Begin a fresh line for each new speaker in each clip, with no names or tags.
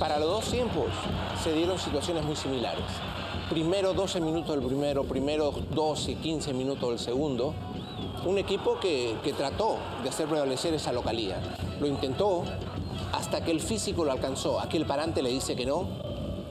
Para los dos tiempos se dieron situaciones muy similares. Primero 12 minutos del primero, primero 12, 15 minutos del segundo. Un equipo que, que trató de hacer prevalecer esa localía. Lo intentó hasta que el físico lo alcanzó. Aquí el parante le dice que no.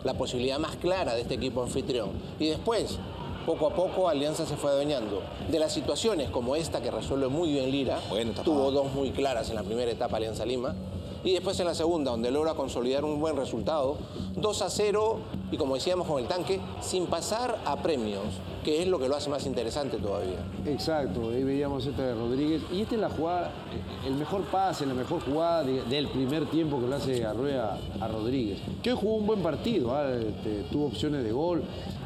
La posibilidad más clara de este equipo anfitrión. Y después, poco a poco, Alianza se fue adueñando de las situaciones como esta que resuelve muy bien Lira.
Bueno.
Tuvo dos muy claras en la primera etapa Alianza Lima. Y después en la segunda, donde logra consolidar un buen resultado, 2 a 0, y como decíamos con el tanque, sin pasar a premios, que es lo que lo hace más interesante todavía.
Exacto, ahí veíamos esta de Rodríguez. Y esta es la jugada, el mejor pase, la mejor jugada de- del primer tiempo que lo hace Arruea a Rodríguez. Que hoy jugó un buen partido, ah, este, tuvo opciones de gol,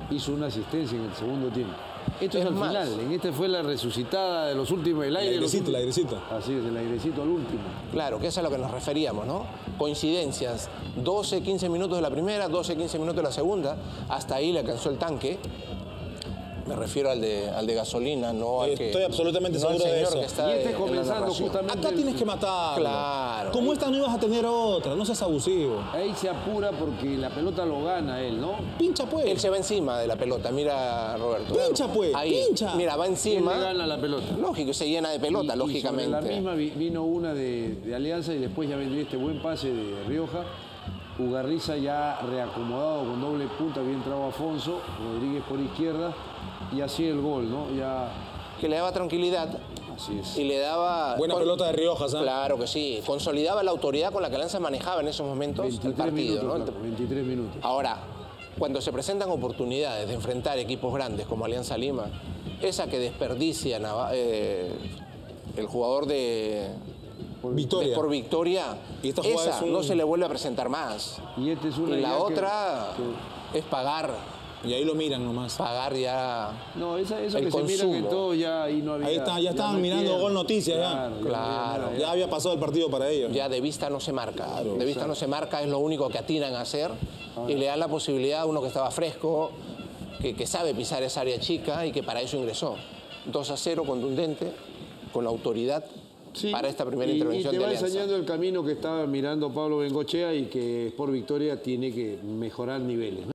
hizo una asistencia en el segundo tiempo. Esto es,
Es
al
más.
final, en este fue la resucitada de los últimos, el
El
aire. los
airecito, el airecito.
Así es, el airecito al último.
Claro, que es a lo que nos referíamos, ¿no? Coincidencias, 12, 15 minutos de la primera, 12, 15 minutos de la segunda, hasta ahí le alcanzó el tanque. Me refiero al de, al de gasolina, no al que...
Estoy absolutamente
no al
seguro de
señor
eso.
que está
Y este
de-
comenzando justamente-
Acá tienes que matarlo.
Claro.
Como esta no ibas a tener otra, no seas abusivo.
Ahí se apura porque la pelota lo gana él, ¿no?
Pincha pues.
Él se va encima de la pelota, mira Roberto.
Pincha, pues,
Ahí,
pincha.
Mira, va
¿Quién
encima.
le gana la pelota?
Lógico, se llena de pelota,
Y- y sobre
lógicamente.
la misma vi- vino una de, de Alianza y después ya vendría este buen pase de Rioja. Ugarriza ya reacomodado con doble punta, había entrado Afonso, Rodríguez por izquierda y así el gol, ¿no? Ya,
Que le daba tranquilidad
así es.
y le daba...
Buena
con-
pelota de Rioja, ¿sabes?
Claro que sí. Consolidaba la autoridad con la que Lanza manejaba en esos momentos el
23
partido.
minutos,
¿no?
Flaco, 23 minutos.
Ahora, cuando se presentan oportunidades de enfrentar equipos grandes como Alianza Lima, esa que desperdicia eh, el jugador de,
Victoria.
de por Victoria,
Y esta
esa
es un-
no se le vuelve a presentar más.
Y este es una
Y la otra
que-
es pagar,
Y ahí lo miran nomás.
pagar ya...
no, esa, eso
el
que se miran en
consumo.
todo ya ahí no había.
Ahí está, ya estaban
no
mirando. Gol Noticias, ya.
Claro,
Ya había pasado el partido para ellos.
Ya de vista no se marca. de vista no se marca, es lo único que atinan a hacer. Y le dan la posibilidad a uno que estaba fresco, que, que sabe pisar esa área chica y que para eso ingresó. 2 a 0, contundente, con la autoridad
Sí,
para esta primera
y-
intervención
y te va enseñando el camino que estaba mirando Pablo Bengochea y que por Victoria tiene que mejorar niveles. ¿no?